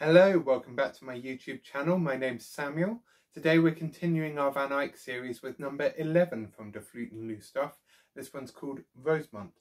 Hello, welcome back to my YouTube channel. My name's Samuel. Today we're continuing our Van Eyck series with number 11 from Der Fluyten Lust This one's called Rosemont.